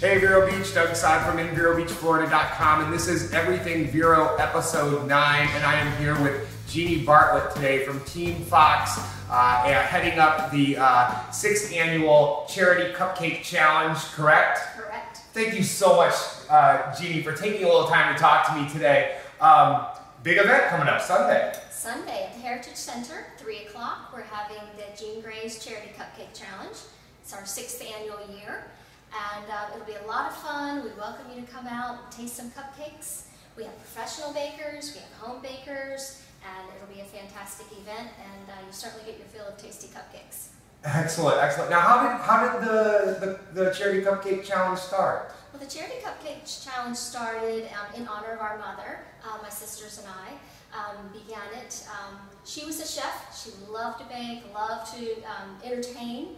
Hey Vero Beach, Doug Side from InVeroBeachFlorida.com, and this is Everything Vero Episode 9, and I am here with Jeannie Bartlett today from Team Fox, uh, heading up the uh, sixth annual Charity Cupcake Challenge, correct? Correct. Thank you so much, uh, Jeannie, for taking a little time to talk to me today. Um, big event coming up Sunday. Sunday at the Heritage Center, 3 o'clock, we're having the Jeane Graves Charity Cupcake Challenge. It's our sixth annual year. And uh, it'll be a lot of fun. We welcome you to come out and taste some cupcakes. We have professional bakers, we have home bakers, and it'll be a fantastic event, and uh, you certainly get your fill of tasty cupcakes. Excellent, excellent. Now, how did how did the, the, the Charity Cupcake Challenge start? Well, the Charity Cupcake Challenge started um, in honor of our mother. Uh, my sisters and I um, began it. Um, she was a chef. She loved to bake, loved to um, entertain,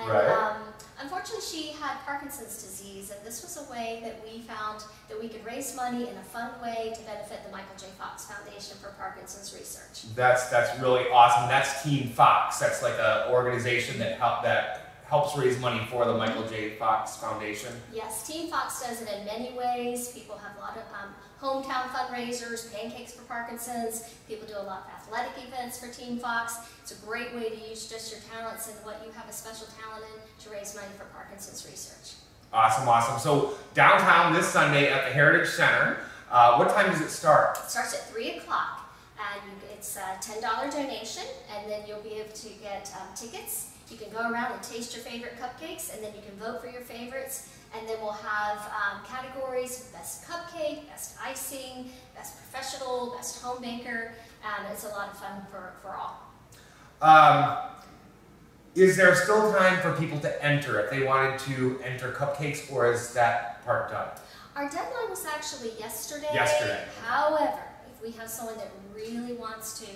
and Right. um, unfortunately, she had Parkinson's disease, and this was a way that we found that we could raise money in a fun way to benefit the Michael J. Fox Foundation for Parkinson's Research. That's that's really awesome. That's Team Fox. That's like an organization that help that helps raise money for the Michael J. Fox Foundation. Yes, Team Fox does it in many ways. People have a lot of um, hometown fundraisers, pancakes for Parkinson's. People do a lot of athletic events for Team Fox. It's a great way to use just your talents and what you have a special talent in to raise money for Parkinson's research. Awesome, awesome. So downtown this Sunday at the Heritage Center. Uh, what time does it start? It starts at 3 o'clock, and it's a $10 donation, and then you'll be able to get um, tickets. You can go around and taste your favorite cupcakes, and then you can vote for your favorites. And then we'll have um, categories, best cupcake, best icing, best professional, best home baker, and it's a lot of fun for, for all. Um, is there still time for people to enter if they wanted to enter cupcakes, or is that part done? Our deadline was actually yesterday. Yesterday. However, if we have someone that really wants to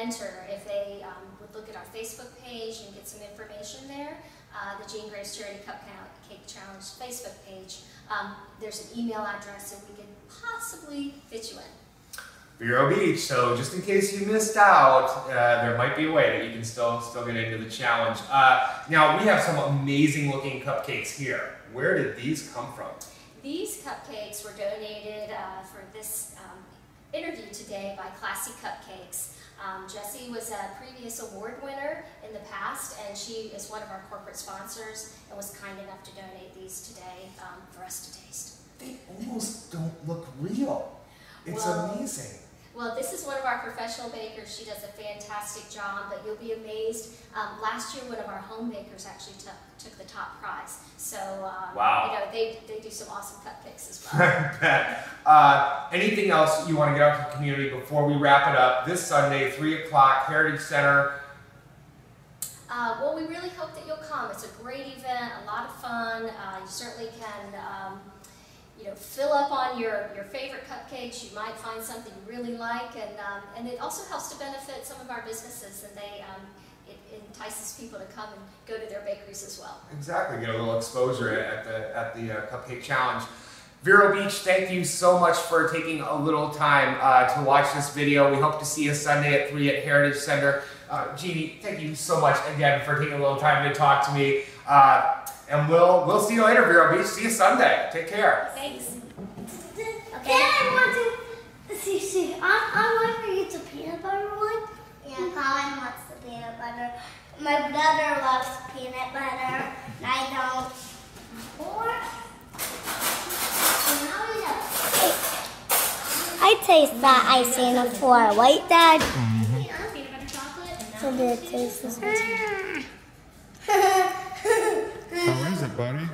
enter, if they um, would look at our Facebook page and get some information there, uh, the Jeane Graves Charity Cupcake Challenge Facebook page, um, there's an email address and we could possibly fit you in. Vero Beach. So just in case you missed out, uh, there might be a way that you can still still get into the challenge. Uh, now we have some amazing looking cupcakes here. Where did these come from? These cupcakes were donated uh, for this um, interview today by Classy Cupcakes. Um, Jessie was a previous award winner in the past, and she is one of our corporate sponsors and was kind enough to donate these today um, for us to taste. They almost don't look real. It's Well- amazing. Well, this is one of our professional bakers. She does a fantastic job, but you'll be amazed. Um, last year, one of our home bakers actually took, took the top prize. So, um, Wow. you know, they, they do some awesome cupcakes as well. Uh, anything else you want to get out to the community before we wrap it up? This Sunday, 3 o'clock, Heritage Center. Uh, well, we really hope that you'll come. It's a great event, a lot of fun. Uh, you certainly can, um, you know, fill up on your, your favorite cupcakes. You might find something you really like, and um, and it also helps to benefit some of our businesses, and they um, it entices people to come and go to their bakeries as well. Exactly, get a little exposure at the at the uh, Cupcake Challenge. Vero Beach, thank you so much for taking a little time uh, to watch this video. We hope to see you Sunday at 3 at Heritage Center. Uh, Jeannie, thank you so much again for taking a little time to talk to me. Uh, and we'll we'll see you later, Vero Beach. See you Sunday. Take care. Thanks. Then I want to see, see, I, I want to eat the peanut butter one. Yeah, Colin wants the peanut butter. My brother loves peanut butter, and I don't. Or, now we know. I taste that icing before, right, Dad? Peanut butter chocolate. So did it taste this How is it, buddy?